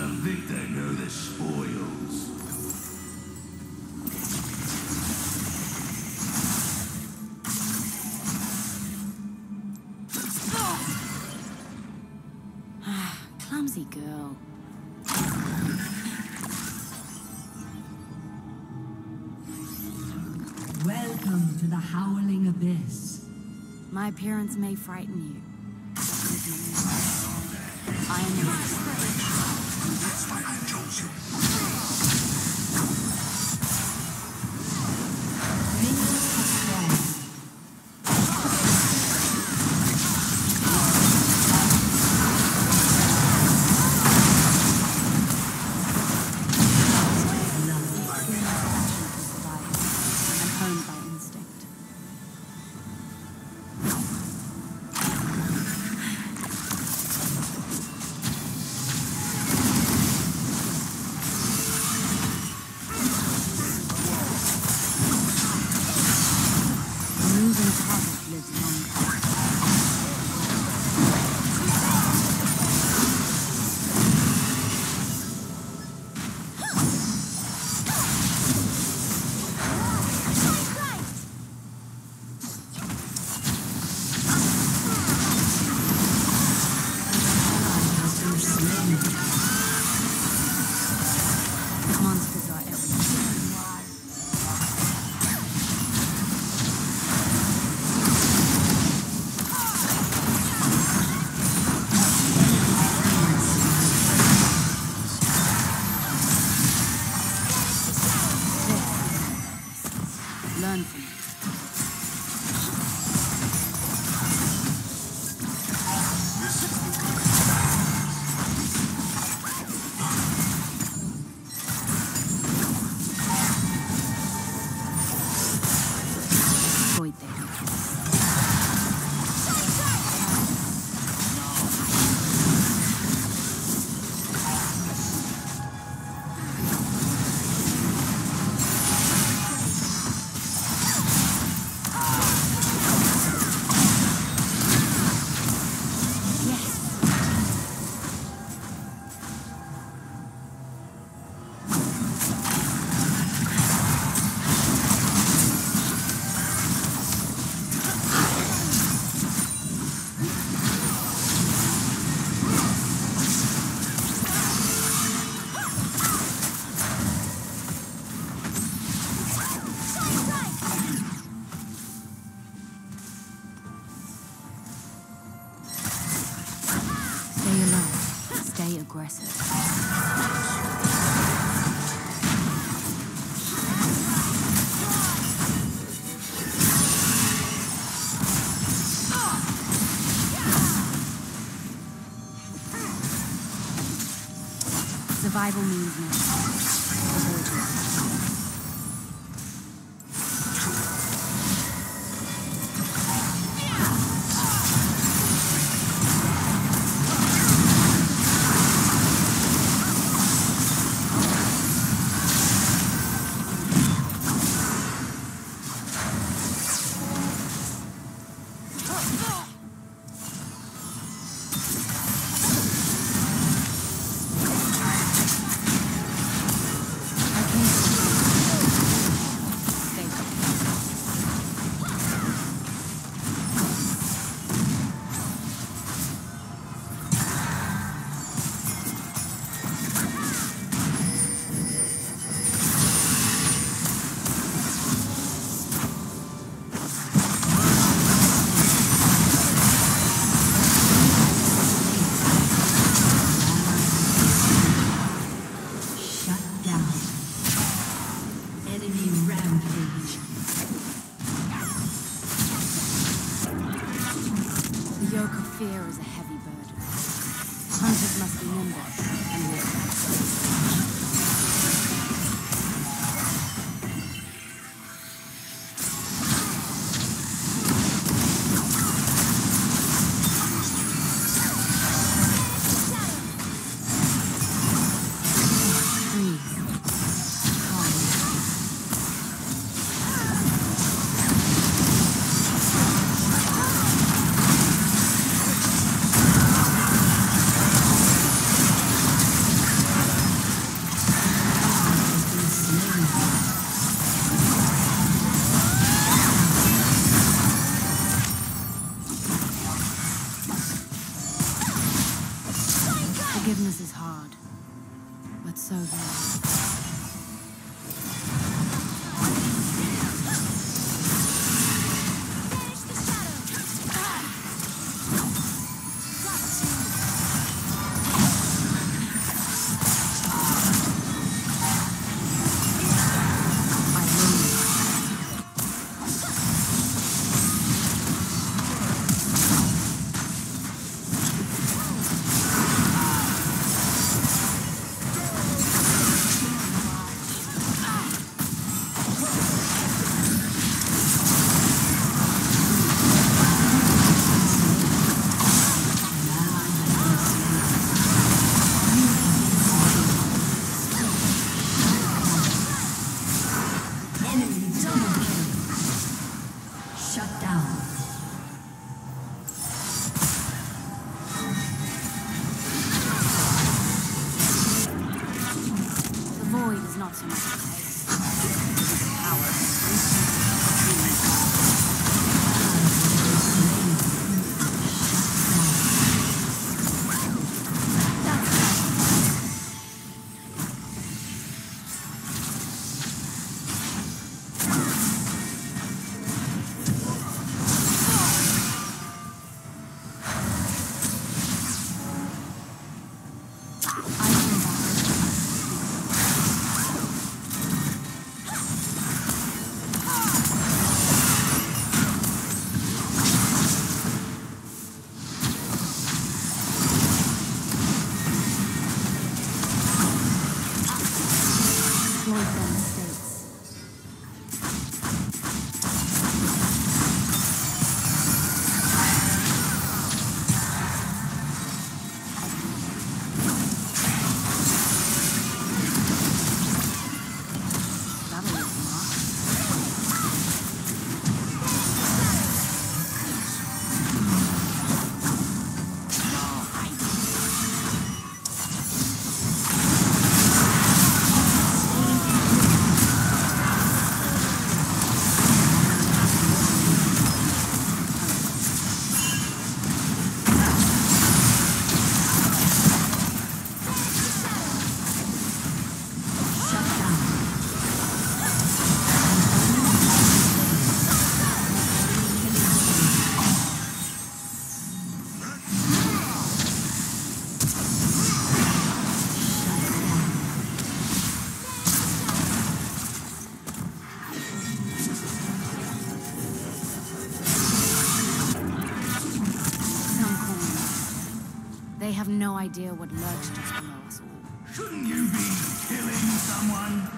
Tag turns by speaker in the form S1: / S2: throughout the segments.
S1: The victor go the spoils.
S2: Ah, clumsy girl.
S3: Welcome to the Howling Abyss.
S2: My appearance may frighten you. I am
S1: That's why I chose you.
S2: Aggressive. Survival means no. idea what lurks just below us all.
S1: Shouldn't you be killing someone?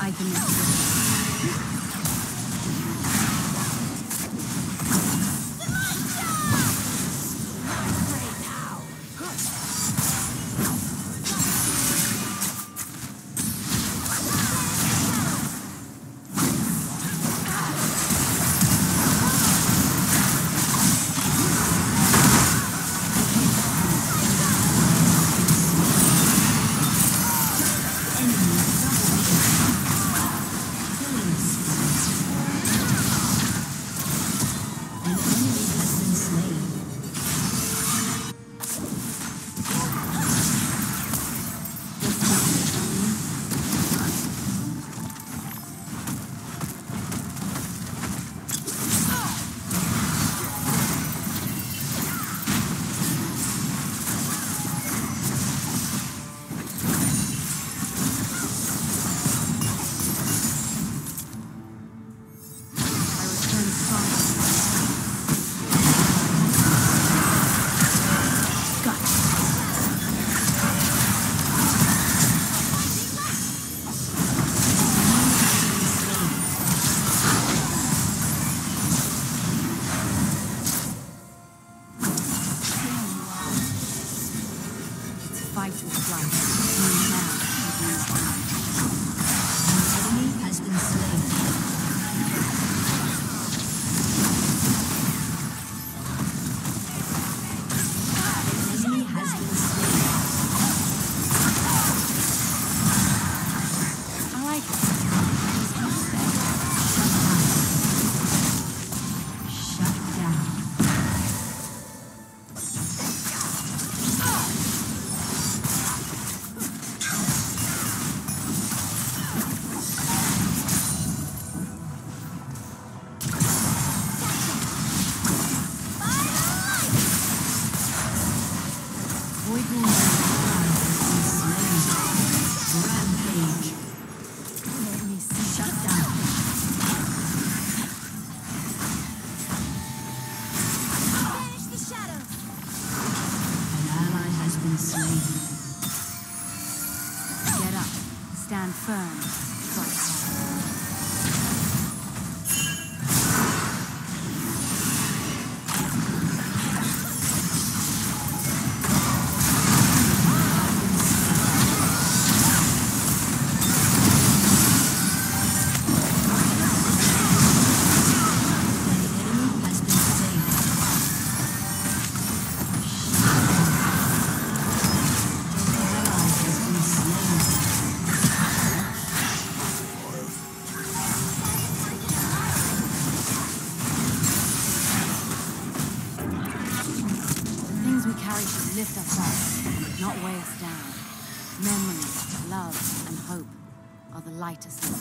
S2: I can flight. we do are the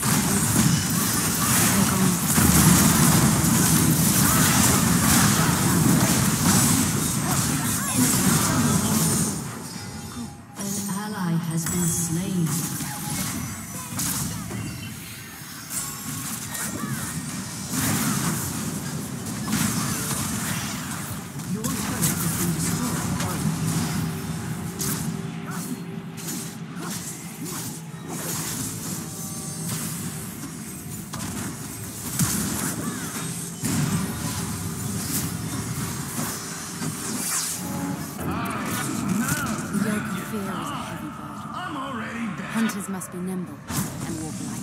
S1: eyes.
S2: Hunters must be nimble and walk.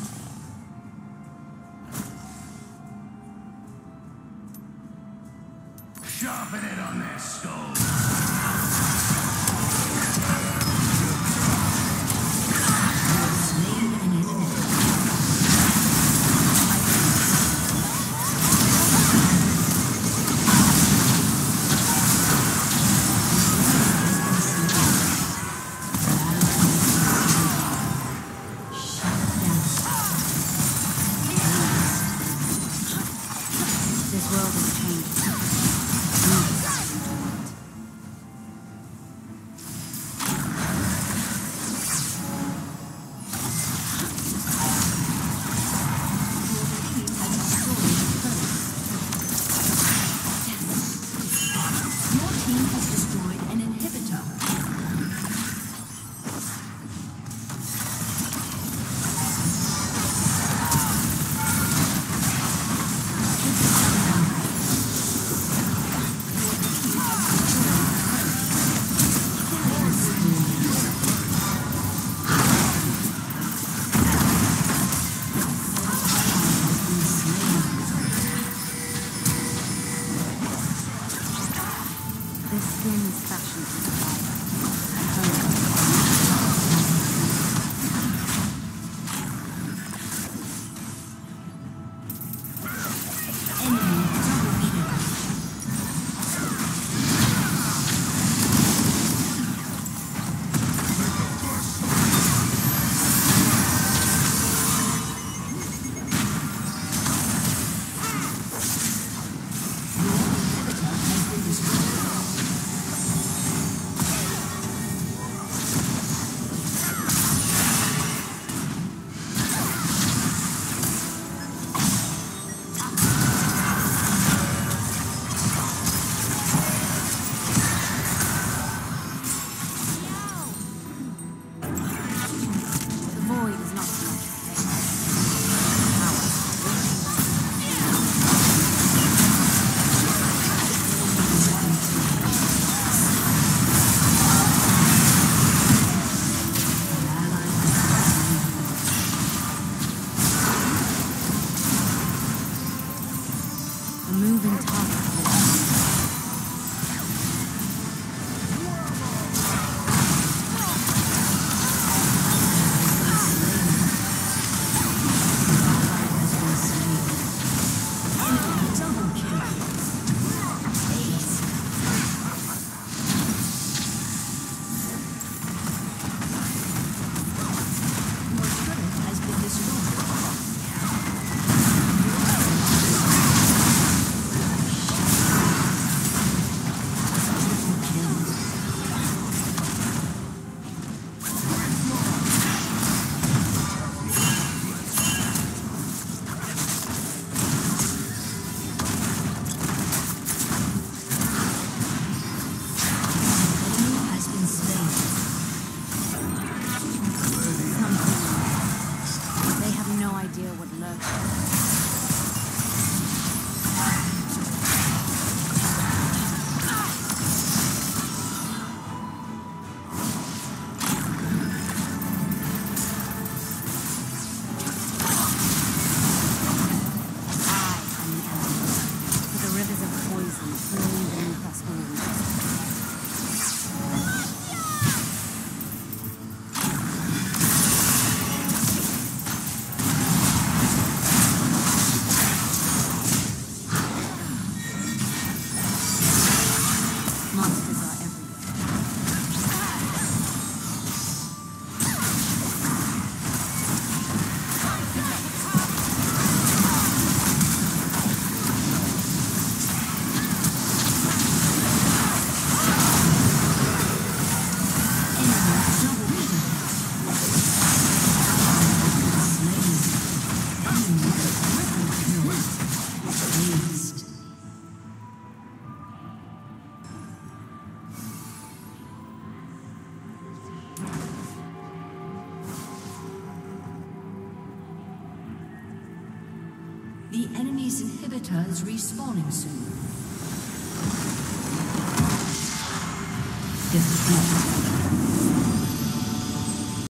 S2: Queen's fashion designer at home.